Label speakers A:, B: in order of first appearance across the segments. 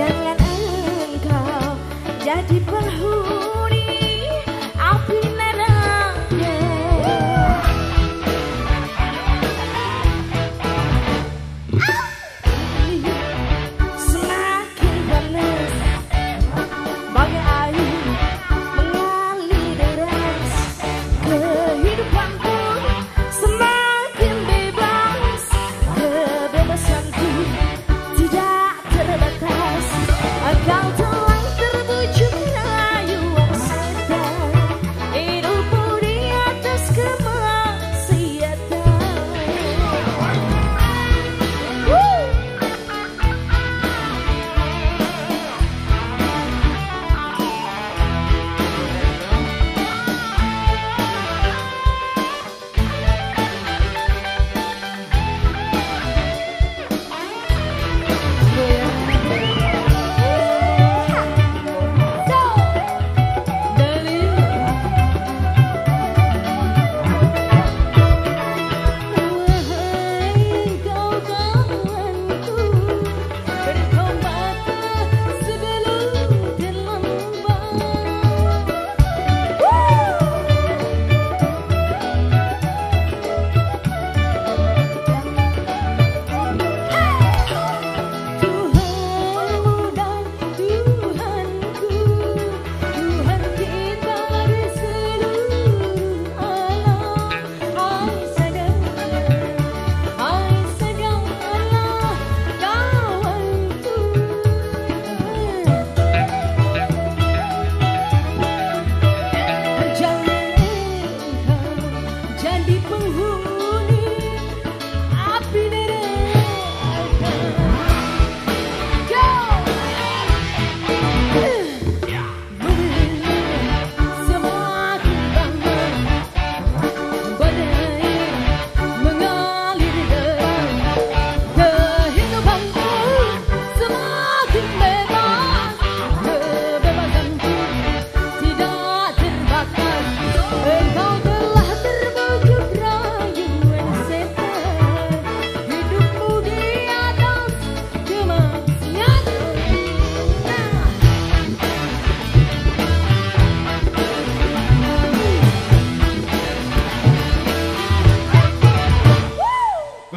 A: jangan engkau jadi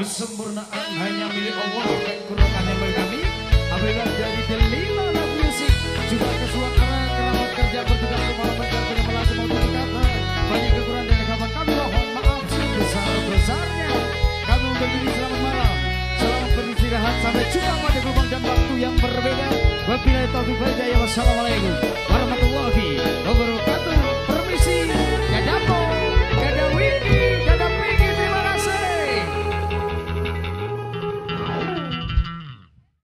A: Kesempurnaan hanya milik Allah. Bagi kami. Apabila jadi delila lagu musik Juga kesukaan kerabat kerja Sampai jumpa pada gelombang dan waktu yang berbeda. Wabillahi taufiq wal hidayah. Wassalamualaikum